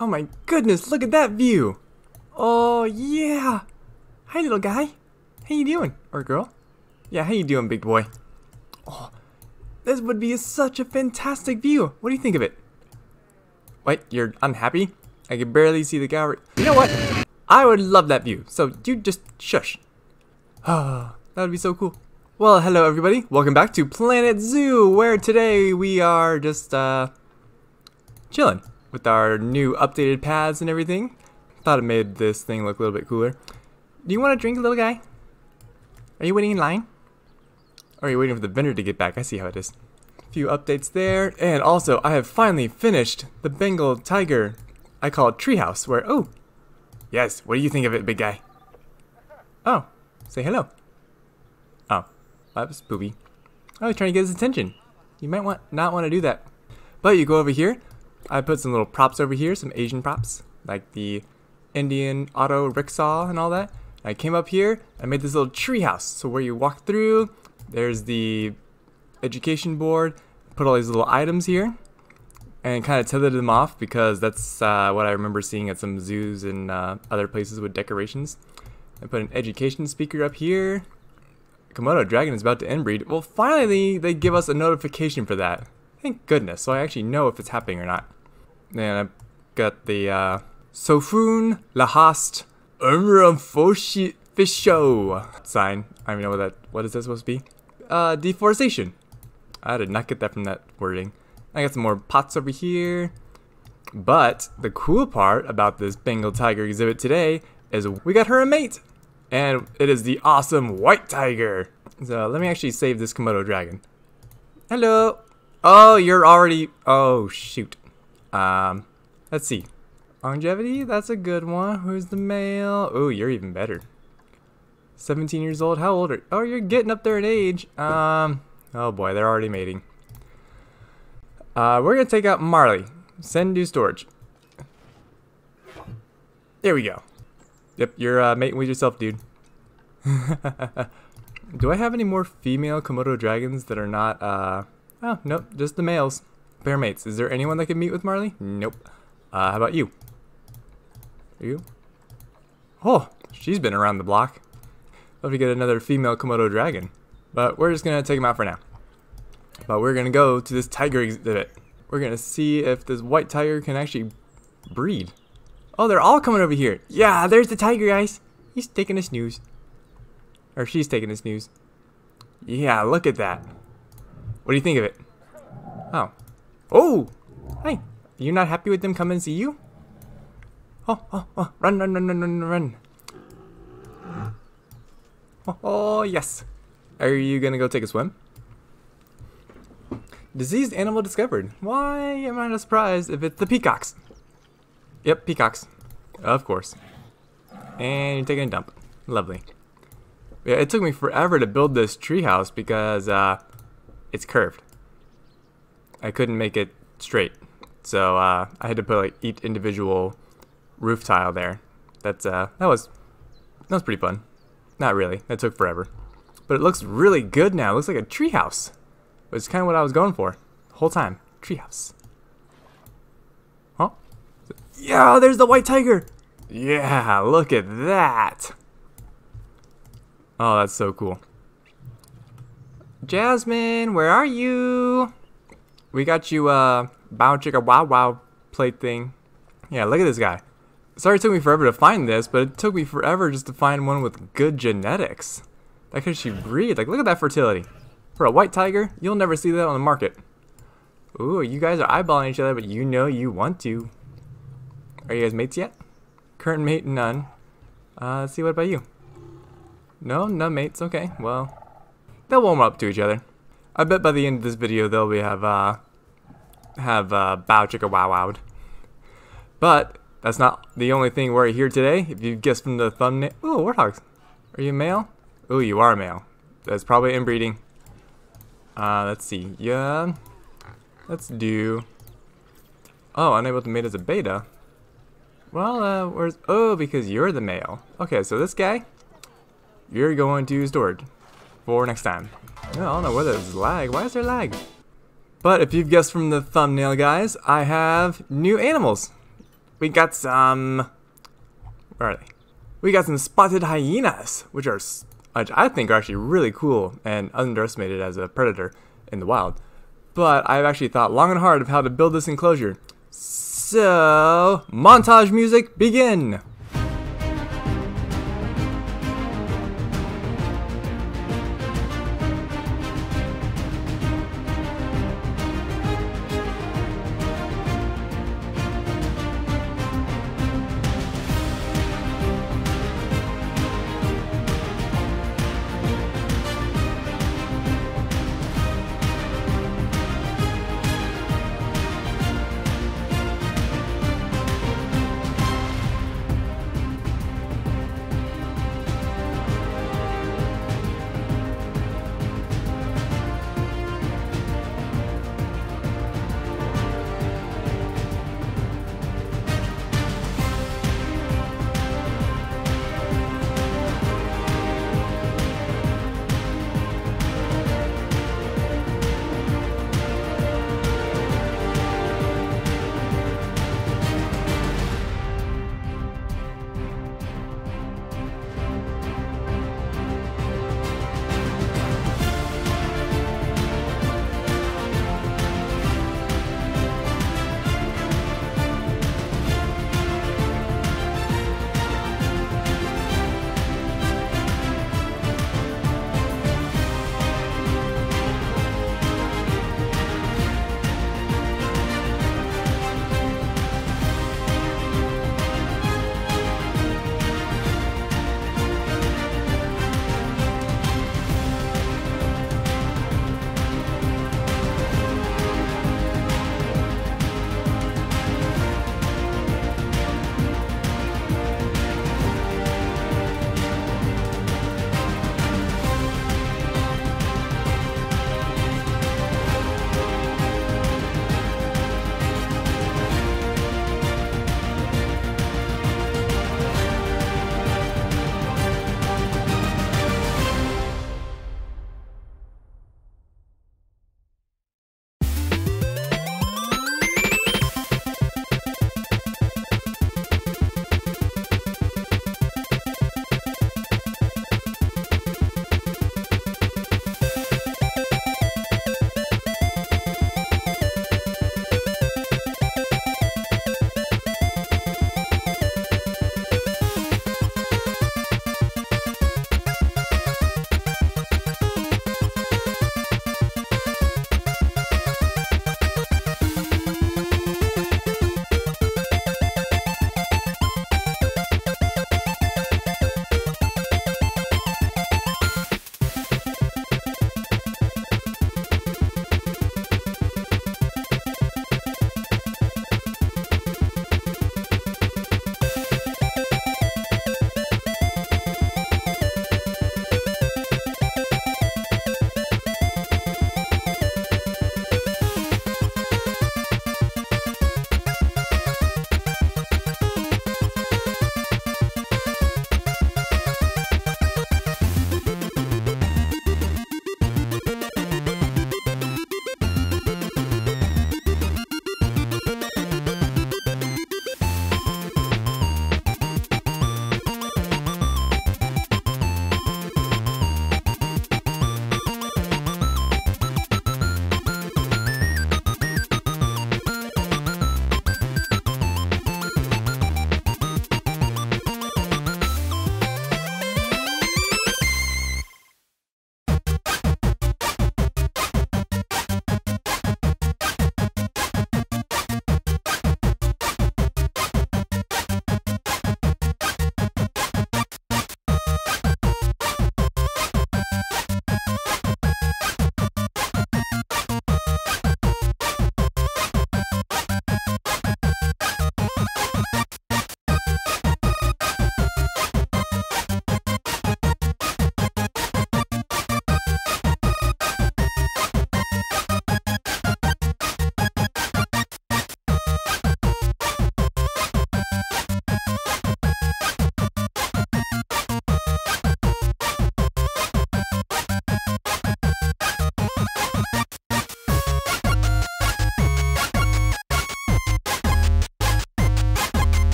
Oh my goodness, look at that view. Oh yeah. Hi little guy. How you doing? Or girl? Yeah, how you doing, big boy? Oh, this would be such a fantastic view. What do you think of it? What, you're unhappy? I can barely see the gallery. You know what? I would love that view. So you just shush. Ah, that would be so cool. Well, hello everybody. Welcome back to Planet Zoo, where today we are just uh chilling with our new updated paths and everything. Thought it made this thing look a little bit cooler. Do you want a drink, little guy? Are you waiting in line? Or are you waiting for the vendor to get back? I see how it is. A few updates there. And also, I have finally finished the Bengal Tiger, I call it Treehouse, where, oh, yes, what do you think of it, big guy? Oh, say hello. Oh, that was Booby. I was trying to get his attention. You might want not want to do that. But you go over here. I put some little props over here, some Asian props, like the Indian auto rickshaw and all that. I came up here, I made this little treehouse. So where you walk through, there's the education board, put all these little items here, and kind of tethered them off because that's uh, what I remember seeing at some zoos and uh, other places with decorations. I put an education speaker up here. Komodo dragon is about to inbreed. Well, finally, they give us a notification for that. Thank goodness, so I actually know if it's happening or not. And I've got the uh, Sofun Lahast Fisho sign. I don't know what that. What is that supposed to be? Uh, deforestation. I did not get that from that wording. I got some more pots over here. But the cool part about this Bengal tiger exhibit today is we got her a mate. And it is the awesome white tiger. So let me actually save this Komodo dragon. Hello. Oh, you're already. Oh, shoot. Um, let's see. Longevity, that's a good one. Who's the male? Oh, you're even better. 17 years old. How old are Oh, you're getting up there in age. Um, oh boy, they're already mating. Uh, we're gonna take out Marley. Send to storage. There we go. Yep, you're uh, mating with yourself, dude. Do I have any more female Komodo dragons that are not, uh... Oh, nope, just the males. Pair mates. Is there anyone that can meet with Marley? Nope. Uh, how about you? Are you? Oh, she's been around the block. Love to get another female Komodo dragon. But we're just gonna take him out for now. But we're gonna go to this tiger exhibit. We're gonna see if this white tiger can actually breed. Oh, they're all coming over here. Yeah, there's the tiger, guys. He's taking a snooze. Or she's taking a snooze. Yeah, look at that. What do you think of it? Oh. Oh! Hey, you're not happy with them coming to see you? Oh, oh, oh, run, run, run, run, run, run. Oh, oh, yes. Are you gonna go take a swim? Diseased animal discovered. Why am I not surprised if it's the peacocks? Yep, peacocks. Of course. And you're taking a dump. Lovely. Yeah, it took me forever to build this treehouse because uh, it's curved. I couldn't make it straight. So uh, I had to put like each individual roof tile there. That's uh, that was that was pretty fun. Not really. That took forever. But it looks really good now. It looks like a treehouse. Which is kind of what I was going for the whole time. Treehouse. Huh? Yeah, there's the white tiger. Yeah, look at that. Oh, that's so cool. Jasmine, where are you? We got you uh bow chicka wow wow plate thing. Yeah, look at this guy. Sorry it took me forever to find this, but it took me forever just to find one with good genetics. That could she breed? Like, look at that fertility. For a white tiger, you'll never see that on the market. Ooh, you guys are eyeballing each other, but you know you want to. Are you guys mates yet? Current mate, none. Uh, let's see, what about you? No, no mates, okay, well. They'll warm up to each other. I bet by the end of this video, they'll be have, uh, have, uh, bow chicka wow wowed. But, that's not the only thing we're here today. If you guessed from the thumbnail. Ooh, warthogs. Are you male? Ooh, you are male. That's probably inbreeding. Uh, let's see. Yeah. Let's do. Oh, unable to mate as a beta. Well, uh, where's. Oh, because you're the male. Okay, so this guy. You're going to storage for next time. I don't know whether there's lag. Why is there lag? But if you've guessed from the thumbnail, guys, I have new animals we got some. Where are they? We got some spotted hyenas, which are which I think are actually really cool and underestimated as a predator in the wild. But I've actually thought long and hard of how to build this enclosure. So, montage music begin.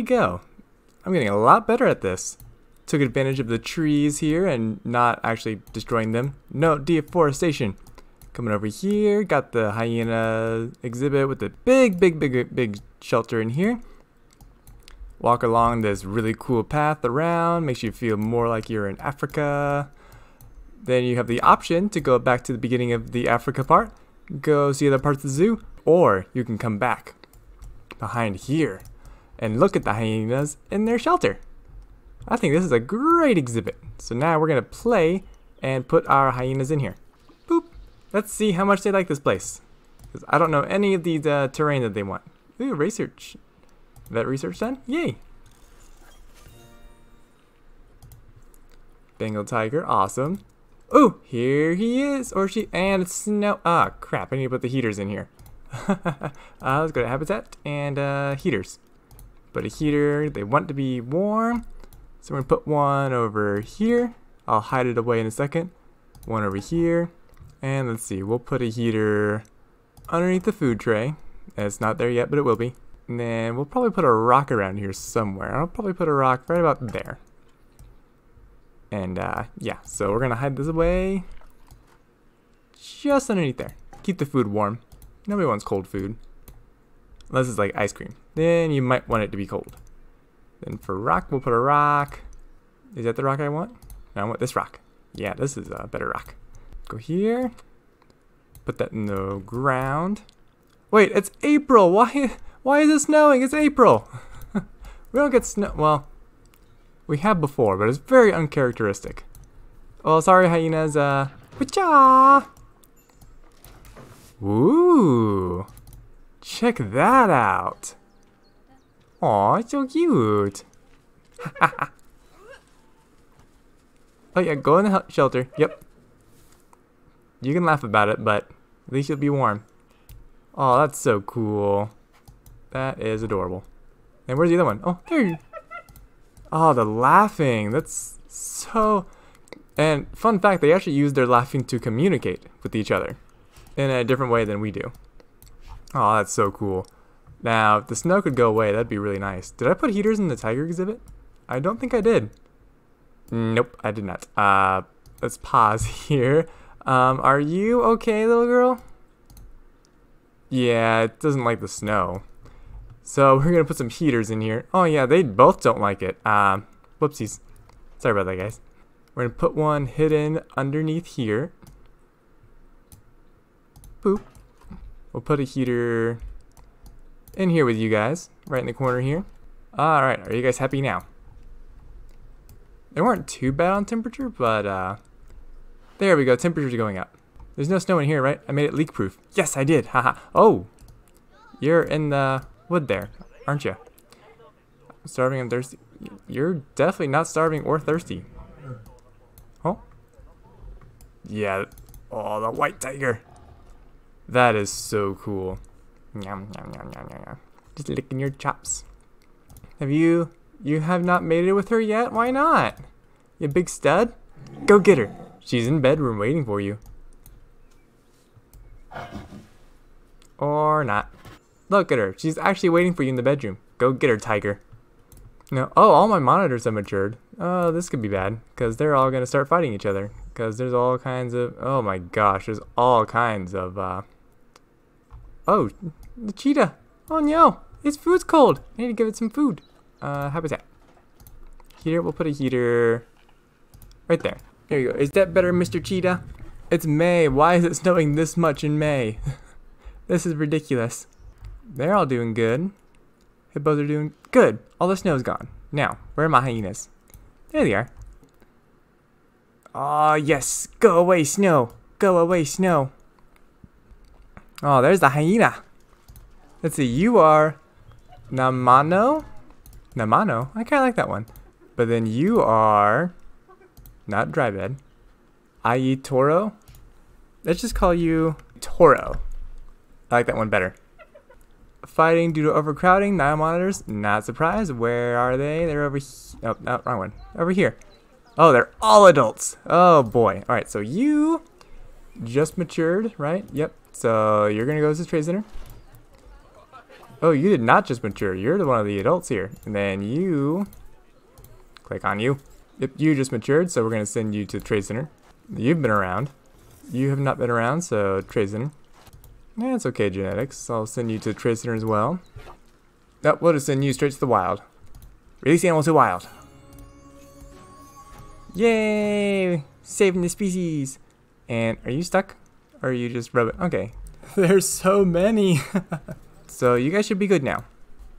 We go. I'm getting a lot better at this. Took advantage of the trees here and not actually destroying them. No deforestation. Coming over here, got the hyena exhibit with the big, big, big, big shelter in here. Walk along this really cool path around, makes you feel more like you're in Africa. Then you have the option to go back to the beginning of the Africa part, go see other parts of the zoo, or you can come back behind here and look at the hyenas in their shelter. I think this is a great exhibit. So now we're going to play and put our hyenas in here. Boop. Let's see how much they like this place. Because I don't know any of the uh, terrain that they want. Ooh, research. Vet research done? Yay. Bengal tiger, awesome. Oh, here he is, or she, and it's snow. Ah, crap, I need to put the heaters in here. uh, let's go to habitat and uh, heaters. Put a heater, they want to be warm. So we're gonna put one over here. I'll hide it away in a second. One over here. And let's see, we'll put a heater underneath the food tray. It's not there yet, but it will be. And then we'll probably put a rock around here somewhere. I'll probably put a rock right about there. And uh, yeah, so we're gonna hide this away just underneath there. Keep the food warm. Nobody wants cold food. Unless it's like ice cream. Then you might want it to be cold. Then for rock, we'll put a rock. Is that the rock I want? No, I want this rock. Yeah, this is a better rock. Go here. Put that in the ground. Wait, it's April. Why why is it snowing? It's April. we don't get snow. Well, we have before, but it's very uncharacteristic. Oh, sorry, hyenas. Uh! Ooh. Check that out. Aw, it's so cute. oh yeah, go in the shelter. Yep. You can laugh about it, but at least you'll be warm. Oh, that's so cool. That is adorable. And where's the other one? Oh, there. You. Oh, the laughing. That's so... And fun fact, they actually use their laughing to communicate with each other in a different way than we do. Oh, that's so cool. Now, if the snow could go away, that'd be really nice. Did I put heaters in the tiger exhibit? I don't think I did. Nope, I did not. Uh, let's pause here. Um, are you okay, little girl? Yeah, it doesn't like the snow. So we're gonna put some heaters in here. Oh yeah, they both don't like it. Um, whoopsies. Sorry about that, guys. We're gonna put one hidden underneath here. Boop. We'll put a heater in here with you guys, right in the corner here. Alright, are you guys happy now? They weren't too bad on temperature, but uh, there we go, temperature's going up. There's no snow in here, right? I made it leak proof. Yes, I did, haha. oh, you're in the wood there, aren't you? Starving and thirsty. You're definitely not starving or thirsty. Oh? Yeah. Oh, the white tiger. That is so cool. Yum, yum, yum, yum, yum, yum. Just licking your chops. Have you... You have not made it with her yet? Why not? You big stud? Go get her. She's in bedroom waiting for you. Or not. Look at her. She's actually waiting for you in the bedroom. Go get her, tiger. No. Oh, all my monitors have matured. Oh, this could be bad. Because they're all going to start fighting each other. Because there's all kinds of... Oh my gosh. There's all kinds of... Uh, oh, the cheetah. Oh no. Its food's cold. I need to give it some food. Uh, habitat. Here, we'll put a heater right there. There you go. Is that better, Mr. Cheetah? It's May. Why is it snowing this much in May? this is ridiculous. They're all doing good. Hippos are doing good. All the snow's gone. Now, where are my hyenas? There they are. Oh, yes. Go away, snow. Go away, snow. Oh, there's the hyena. Let's see. You are Namano? Namano? I kind of like that one. But then you are not dry bed. I.e. Toro. Let's just call you Toro. I like that one better. Fighting due to overcrowding, Nile monitors, not surprised. Where are they? They're over here. Oh, no, wrong one. Over here. Oh, they're all adults. Oh boy. Alright, so you just matured, right? Yep. So you're gonna go to the trade center. Oh, you did not just mature. You're one of the adults here. And then you... Click on you. Yep, you just matured, so we're going to send you to the Trade Center. You've been around. You have not been around, so Trade Center. Yeah, it's okay, genetics. I'll send you to the Trade Center as well. Nope, we'll just send you straight to the wild. Release animals to wild. Yay! Saving the species! And are you stuck? Or you just rub it? Okay. There's so many! so you guys should be good now.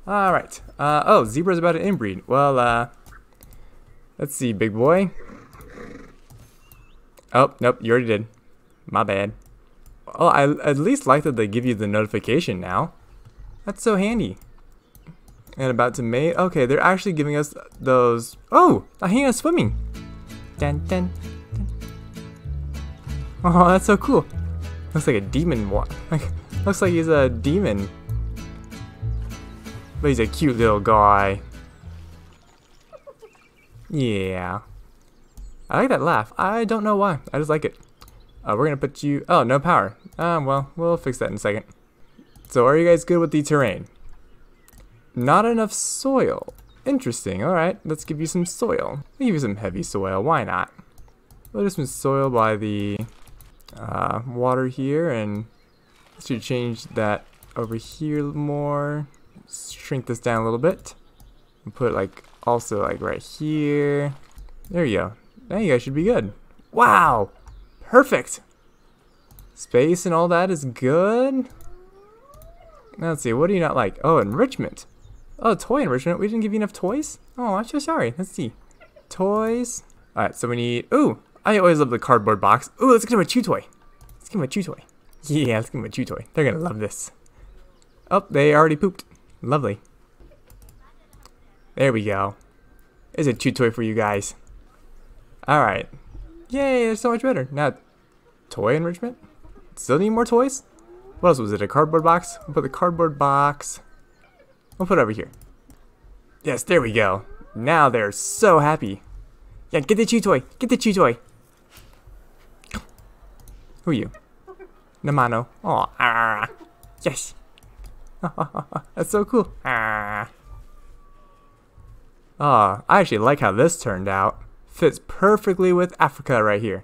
Alright. Uh, oh, zebra's about to inbreed. Well, uh... Let's see, big boy. Oh, nope, you already did. My bad. Oh, I at least like that they give you the notification now. That's so handy. And about to mate. Okay, they're actually giving us those. Oh, a hyena swimming. Dun, dun, dun. Oh, that's so cool. Looks like a demon. Like, looks like he's a demon. But he's a cute little guy. Yeah. I like that laugh. I don't know why. I just like it. Uh, we're gonna put you. Oh, no power. Um, well, we'll fix that in a second. So, are you guys good with the terrain? Not enough soil. Interesting. Alright, let's give you some soil. Give you some heavy soil. Why not? We'll do some soil by the uh, water here, and let's change that over here more. Shrink this down a little bit. And put like also like right here. There you go. Now you guys should be good. Wow! Perfect! Space and all that is good. Let's see, what do you not like? Oh, enrichment. Oh, toy enrichment. We didn't give you enough toys? Oh, I'm so sorry. Let's see. Toys. Alright, so we need... Ooh, I always love the cardboard box. Ooh, let's get him a chew toy. Let's give him a chew toy. Yeah, let's give him a chew toy. They're gonna love this. Oh, they already pooped. Lovely. There we go. There's a chew toy for you guys. Alright. Yay, that's so much better. Now, toy enrichment? Still need more toys? What else was it? A cardboard box? We'll put the cardboard box We'll put it over here. Yes, there we go. Now they're so happy. Yeah, get the chew toy. Get the chew toy. Who are you? Namano. Oh, ah. Yes. That's so cool. Ah. Oh, I actually like how this turned out. Fits perfectly with Africa right here.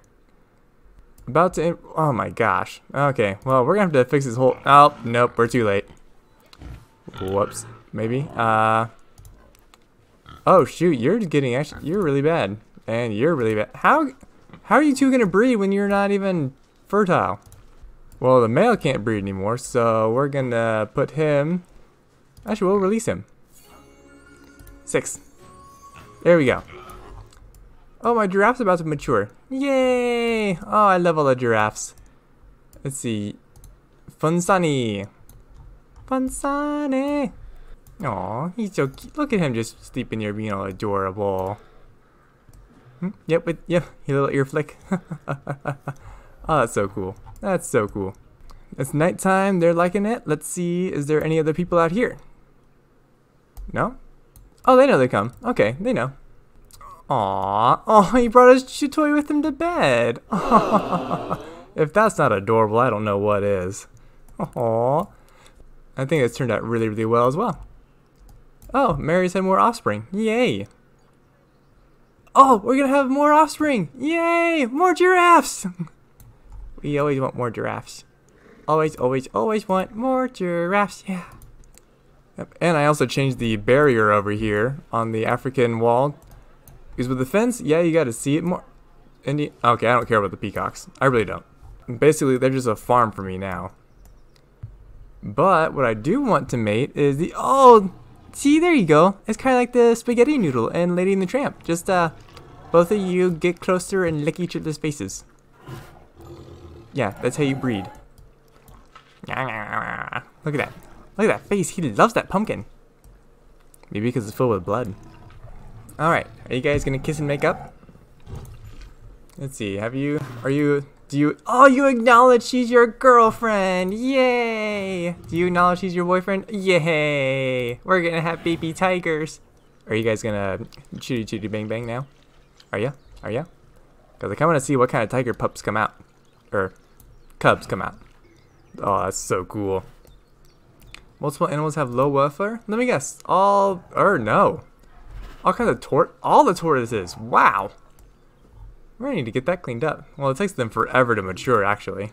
About to, oh my gosh. Okay, well, we're gonna have to fix this whole, oh, nope, we're too late. Whoops maybe. Uh, oh shoot, you're getting actually, you're really bad, and you're really bad. How, how are you two gonna breed when you're not even fertile? Well, the male can't breed anymore, so we're gonna put him. Actually, we'll release him. Six. There we go. Oh, my giraffe's about to mature. Yay! Oh, I love all the giraffes. Let's see. Funsani. Funsani. Aw, he's so cute. Look at him just sleeping there being all adorable. Hmm? Yep, with, yep, he little ear flick. oh, that's so cool. That's so cool. It's nighttime, they're liking it. Let's see, is there any other people out here? No? Oh, they know they come. Okay, they know. Aw, oh, he brought his chew toy with him to bed. if that's not adorable, I don't know what is. Aw. I think it's turned out really, really well as well. Oh, Mary's had more offspring. Yay. Oh, we're gonna have more offspring. Yay, more giraffes. we always want more giraffes. Always, always, always want more giraffes. Yeah. Yep. And I also changed the barrier over here on the African wall. Because with the fence, yeah, you gotta see it more. Indi okay, I don't care about the peacocks. I really don't. Basically, they're just a farm for me now. But what I do want to mate is the oh See, there you go. It's kind of like the spaghetti noodle and Lady and the Tramp. Just, uh, both of you get closer and lick each other's faces. Yeah, that's how you breed. Look at that. Look at that face. He loves that pumpkin. Maybe because it's filled with blood. Alright, are you guys gonna kiss and make up? Let's see, have you, are you do you, oh, you acknowledge she's your girlfriend. Yay. Do you acknowledge she's your boyfriend? Yay. We're gonna have baby tigers. Are you guys gonna chitty chitty bang bang now? Are ya? Are ya? Cause I kinda wanna see what kind of tiger pups come out. Or cubs come out. Oh, that's so cool. Multiple animals have low welfare? Let me guess. All, or no. All kinds of tort, all the tortoises. Wow. We're gonna need to get that cleaned up. Well, it takes them forever to mature, actually.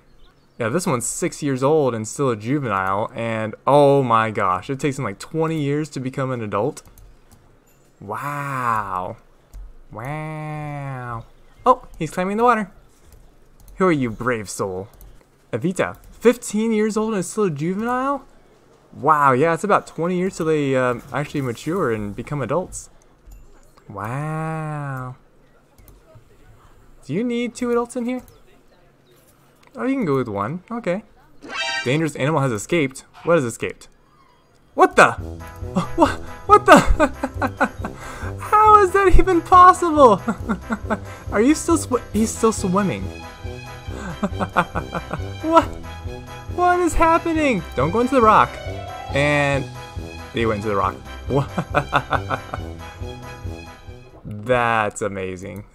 Yeah, this one's six years old and still a juvenile, and oh my gosh, it takes them like 20 years to become an adult. Wow. Wow. Oh, he's climbing the water. Who are you, brave soul? Evita, 15 years old and still a juvenile? Wow, yeah, it's about 20 years till they uh, actually mature and become adults. Wow. Do you need two adults in here? Oh, you can go with one. Okay. Dangerous animal has escaped. What has escaped? What the? What? What the? How is that even possible? Are you still sw- He's still swimming. what? What is happening? Don't go into the rock. And they went into the rock. That's amazing.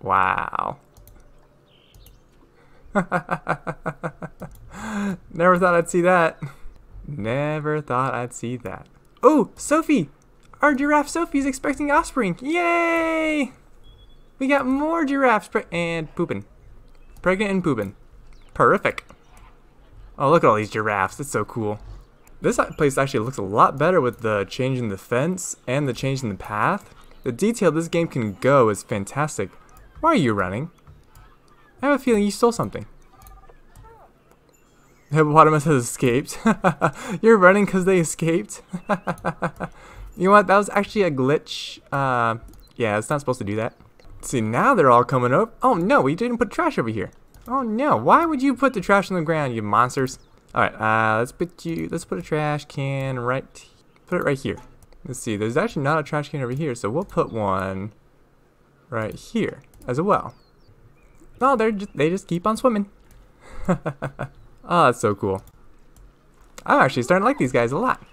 Wow. Never thought I'd see that. Never thought I'd see that. Oh, Sophie! Our giraffe Sophie's expecting offspring. Yay! We got more giraffes and pooping. Pregnant and pooping. Perfect. Oh, look at all these giraffes. That's so cool. This place actually looks a lot better with the change in the fence and the change in the path. The detail this game can go is fantastic. Why are you running? I have a feeling you stole something. Hippopotamus has escaped. You're running because they escaped. you know what? That was actually a glitch. Uh, yeah, it's not supposed to do that. See, now they're all coming up. Oh no, we didn't put trash over here. Oh no, why would you put the trash on the ground, you monsters? Alright, uh, let's put you, let's put a trash can right, put it right here. Let's see, there's actually not a trash can over here, so we'll put one right here as well. No, they're just, they just keep on swimming. oh, that's so cool. I'm actually starting to like these guys a lot.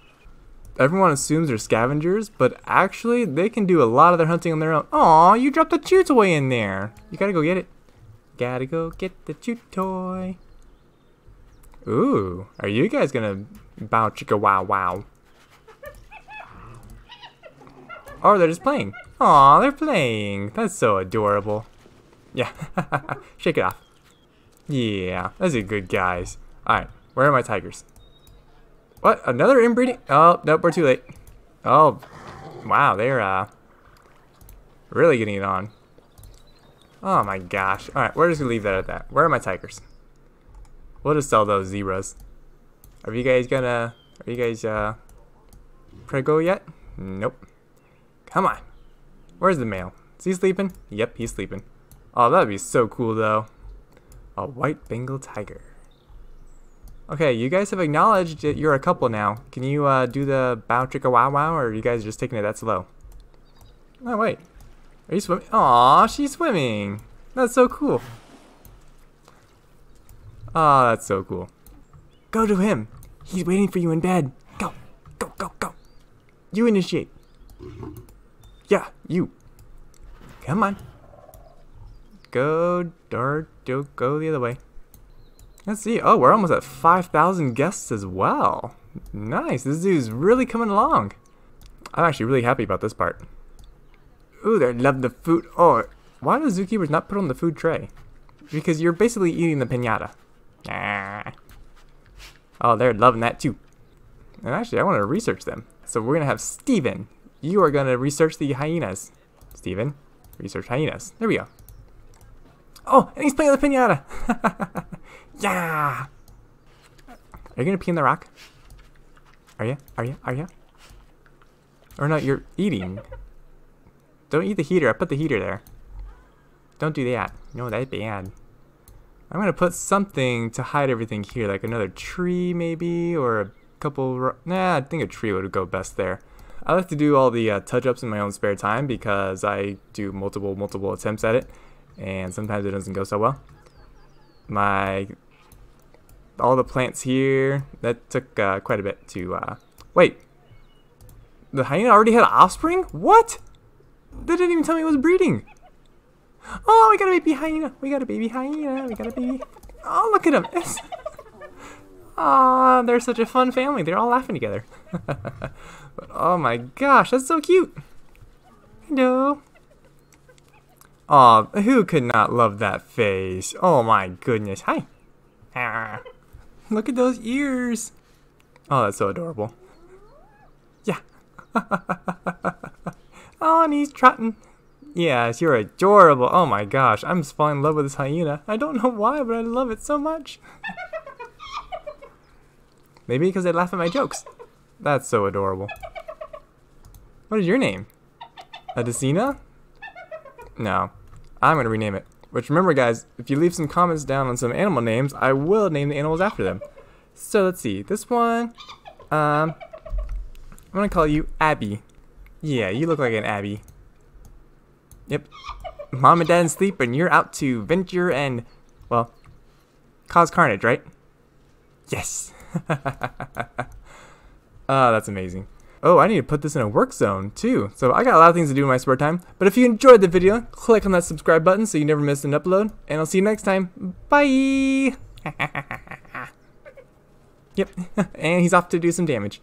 Everyone assumes they're scavengers, but actually they can do a lot of their hunting on their own. Aw, you dropped the chew toy in there. You gotta go get it. Gotta go get the chew toy. Ooh, are you guys gonna bow chicka wow wow? Or oh, they're just playing. Aw, they're playing. That's so adorable. Yeah, shake it off. Yeah, those are good guys. Alright, where are my tigers? What? Another inbreeding? Oh, nope, we're too late. Oh, wow, they're uh, really getting it on. Oh my gosh. Alright, we're just gonna leave that at that. Where are my tigers? We'll just sell those zebras. Are you guys gonna, are you guys uh, prego yet? Nope. Come on. Where's the male? Is he sleeping? Yep, he's sleeping. Oh, that'd be so cool though. A white Bengal tiger. Okay, you guys have acknowledged that you're a couple now. Can you uh, do the bow trick chicka wow wow, or are you guys just taking it that slow? Oh, wait. Are you swimming? Aw, she's swimming. That's so cool. Oh, that's so cool. Go to him. He's waiting for you in bed. Go, go, go, go. You initiate. Yeah, you. Come on. Go, dart, go the other way. Let's see. Oh, we're almost at 5,000 guests as well. Nice. This dude's really coming along. I'm actually really happy about this part. Ooh, they love the food. Oh, why do zookeepers not put on the food tray? Because you're basically eating the pinata. Ah. Oh, they're loving that too. And actually, I want to research them. So we're going to have Steven. You are going to research the hyenas. Steven, research hyenas. There we go. Oh, and he's playing the pinata. yeah. Are you gonna pee in the rock? Are you? Are you? Are you? Or no, you're eating. Don't eat the heater. I put the heater there. Don't do that. No, that's bad. I'm gonna put something to hide everything here, like another tree maybe, or a couple. Nah, I think a tree would go best there. I like to do all the uh, touch-ups in my own spare time because I do multiple, multiple attempts at it and sometimes it doesn't go so well. My all the plants here that took uh, quite a bit to uh, wait. The hyena already had offspring? What? They didn't even tell me it was breeding. Oh, we got a baby hyena. We got a baby hyena. We got a baby. Oh, look at him. Aw, they're such a fun family. They're all laughing together. but, oh my gosh, that's so cute. Hello. Aw, who could not love that face? Oh my goodness. Hi. Look at those ears. Oh, that's so adorable. Yeah. oh, and he's trotting. Yes, you're adorable. Oh my gosh, I'm just falling in love with this hyena. I don't know why, but I love it so much. Maybe because they laugh at my jokes. That's so adorable. What is your name? Adesina? No. I'm going to rename it. Which remember guys, if you leave some comments down on some animal names, I will name the animals after them. So let's see. This one, um, I'm to call you Abby. Yeah, you look like an Abby. Yep. Mom and dad sleep and you're out to venture and, well, cause carnage, right? Yes. oh, that's amazing. Oh, I need to put this in a work zone too. So I got a lot of things to do in my spare time. But if you enjoyed the video, click on that subscribe button so you never miss an upload. And I'll see you next time. Bye! yep. and he's off to do some damage.